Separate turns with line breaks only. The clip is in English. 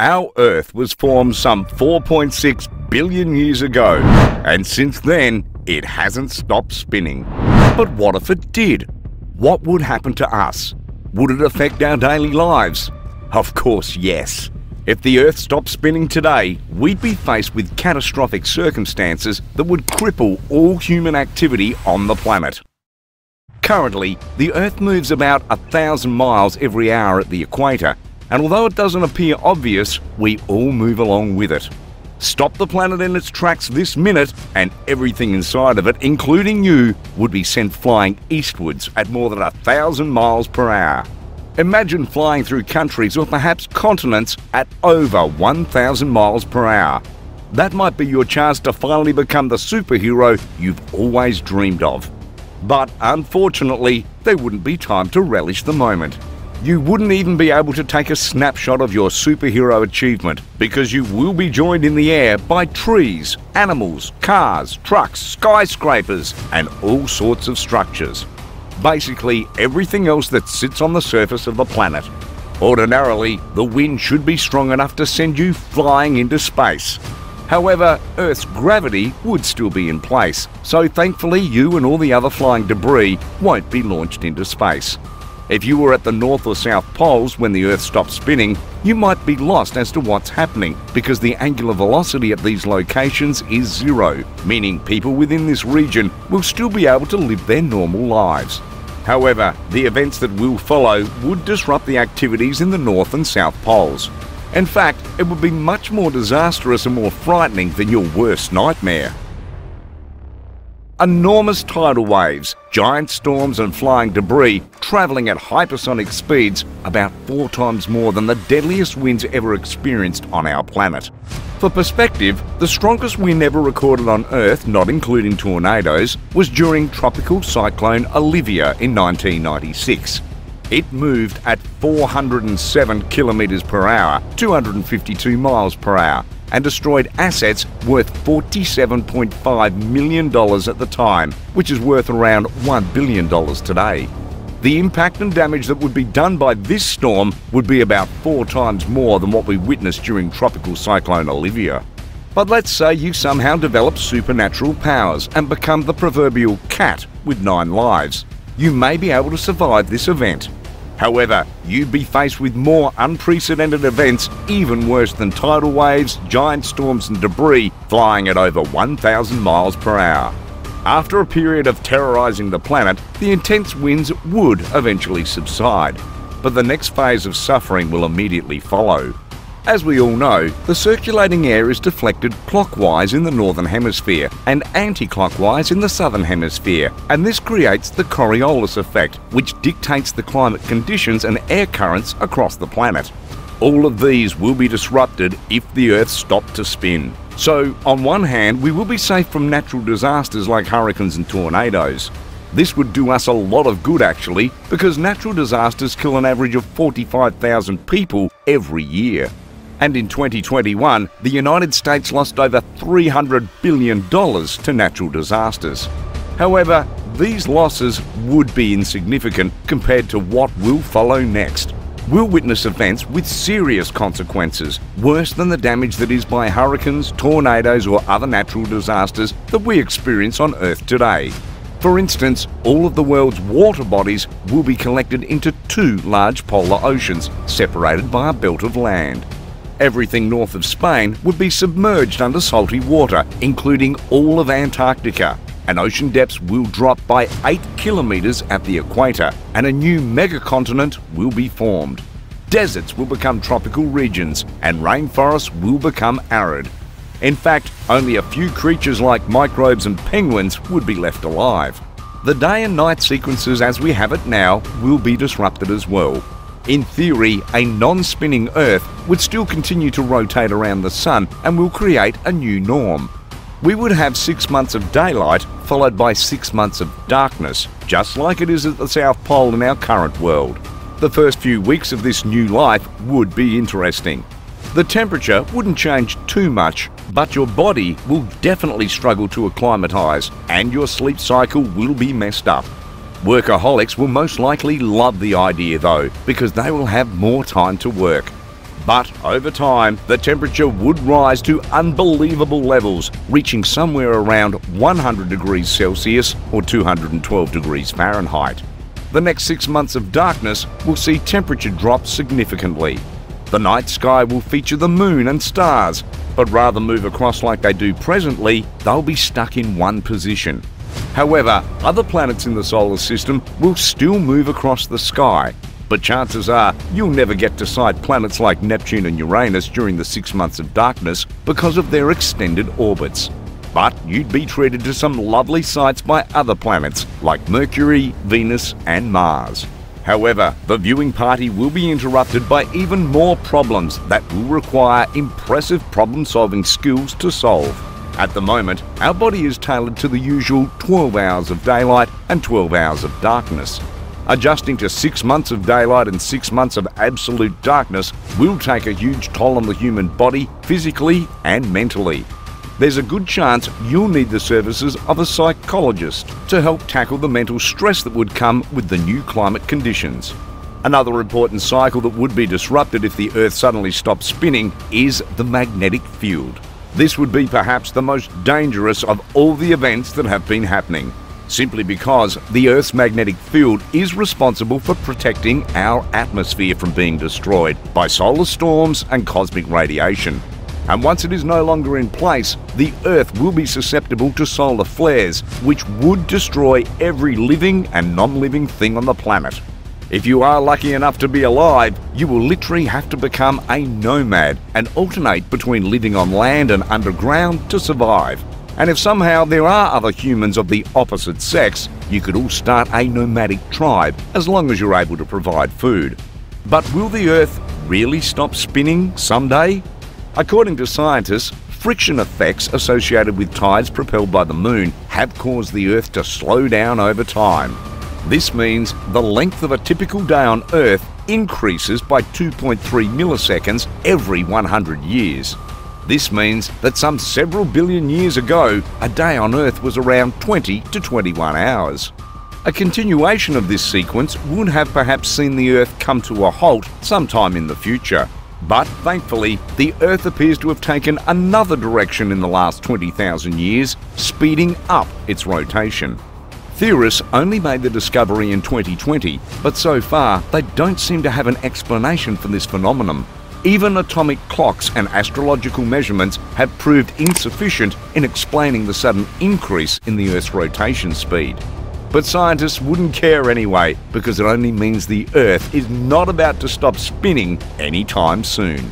Our Earth was formed some 4.6 billion years ago, and since then, it hasn't stopped spinning. But what if it did? What would happen to us? Would it affect our daily lives? Of course, yes. If the Earth stopped spinning today, we'd be faced with catastrophic circumstances that would cripple all human activity on the planet. Currently, the Earth moves about a thousand miles every hour at the equator, and although it doesn't appear obvious, we all move along with it. Stop the planet in its tracks this minute, and everything inside of it, including you, would be sent flying eastwards at more than a thousand miles per hour. Imagine flying through countries or perhaps continents at over 1,000 miles per hour. That might be your chance to finally become the superhero you've always dreamed of. But unfortunately, there wouldn't be time to relish the moment. You wouldn't even be able to take a snapshot of your superhero achievement because you will be joined in the air by trees, animals, cars, trucks, skyscrapers, and all sorts of structures. Basically, everything else that sits on the surface of the planet. Ordinarily, the wind should be strong enough to send you flying into space. However, Earth's gravity would still be in place, so thankfully you and all the other flying debris won't be launched into space. If you were at the North or South Poles when the Earth stopped spinning, you might be lost as to what's happening because the angular velocity at these locations is zero, meaning people within this region will still be able to live their normal lives. However, the events that will follow would disrupt the activities in the North and South Poles. In fact, it would be much more disastrous and more frightening than your worst nightmare. Enormous tidal waves, giant storms and flying debris travelling at hypersonic speeds about four times more than the deadliest winds ever experienced on our planet. For perspective, the strongest wind ever recorded on Earth, not including tornadoes, was during Tropical Cyclone Olivia in 1996. It moved at 407 kilometres per hour, 252 miles per hour, and destroyed assets worth $47.5 million at the time, which is worth around $1 billion today. The impact and damage that would be done by this storm would be about four times more than what we witnessed during Tropical Cyclone Olivia. But let's say you somehow develop supernatural powers and become the proverbial cat with nine lives. You may be able to survive this event. However, you'd be faced with more unprecedented events even worse than tidal waves, giant storms and debris flying at over 1,000 miles per hour. After a period of terrorising the planet, the intense winds would eventually subside, but the next phase of suffering will immediately follow. As we all know, the circulating air is deflected clockwise in the northern hemisphere and anti-clockwise in the southern hemisphere, and this creates the Coriolis effect, which dictates the climate conditions and air currents across the planet. All of these will be disrupted if the Earth stopped to spin. So, on one hand, we will be safe from natural disasters like hurricanes and tornadoes. This would do us a lot of good actually, because natural disasters kill an average of 45,000 people every year. And in 2021, the United States lost over $300 billion to natural disasters. However, these losses would be insignificant compared to what will follow next. We'll witness events with serious consequences, worse than the damage that is by hurricanes, tornadoes, or other natural disasters that we experience on Earth today. For instance, all of the world's water bodies will be collected into two large polar oceans, separated by a belt of land. Everything north of Spain would be submerged under salty water, including all of Antarctica. And ocean depths will drop by 8 kilometres at the equator, and a new megacontinent will be formed. Deserts will become tropical regions, and rainforests will become arid. In fact, only a few creatures like microbes and penguins would be left alive. The day and night sequences as we have it now will be disrupted as well. In theory, a non-spinning Earth would still continue to rotate around the Sun and will create a new norm. We would have six months of daylight followed by six months of darkness, just like it is at the South Pole in our current world. The first few weeks of this new life would be interesting. The temperature wouldn't change too much, but your body will definitely struggle to acclimatise and your sleep cycle will be messed up. Workaholics will most likely love the idea though, because they will have more time to work. But over time, the temperature would rise to unbelievable levels, reaching somewhere around 100 degrees Celsius or 212 degrees Fahrenheit. The next six months of darkness will see temperature drop significantly. The night sky will feature the moon and stars, but rather move across like they do presently, they'll be stuck in one position. However, other planets in the solar system will still move across the sky, but chances are you'll never get to sight planets like Neptune and Uranus during the six months of darkness because of their extended orbits. But you'd be treated to some lovely sights by other planets like Mercury, Venus, and Mars. However, the viewing party will be interrupted by even more problems that will require impressive problem solving skills to solve. At the moment, our body is tailored to the usual 12 hours of daylight and 12 hours of darkness. Adjusting to six months of daylight and six months of absolute darkness will take a huge toll on the human body physically and mentally there's a good chance you'll need the services of a psychologist to help tackle the mental stress that would come with the new climate conditions. Another important cycle that would be disrupted if the Earth suddenly stopped spinning is the magnetic field. This would be perhaps the most dangerous of all the events that have been happening, simply because the Earth's magnetic field is responsible for protecting our atmosphere from being destroyed by solar storms and cosmic radiation and once it is no longer in place, the Earth will be susceptible to solar flares, which would destroy every living and non-living thing on the planet. If you are lucky enough to be alive, you will literally have to become a nomad and alternate between living on land and underground to survive. And if somehow there are other humans of the opposite sex, you could all start a nomadic tribe as long as you're able to provide food. But will the Earth really stop spinning someday? According to scientists, friction effects associated with tides propelled by the moon have caused the Earth to slow down over time. This means the length of a typical day on Earth increases by 2.3 milliseconds every 100 years. This means that some several billion years ago, a day on Earth was around 20 to 21 hours. A continuation of this sequence would have perhaps seen the Earth come to a halt sometime in the future. But thankfully, the Earth appears to have taken another direction in the last 20,000 years, speeding up its rotation. Theorists only made the discovery in 2020, but so far they don't seem to have an explanation for this phenomenon. Even atomic clocks and astrological measurements have proved insufficient in explaining the sudden increase in the Earth's rotation speed. But scientists wouldn't care anyway because it only means the Earth is not about to stop spinning anytime soon.